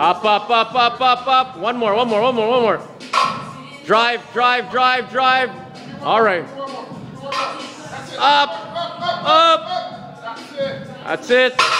Up, up, up, up, up, up. One more, one more, one more, one more. Drive, drive, drive, drive. All right. Up, up. That's it.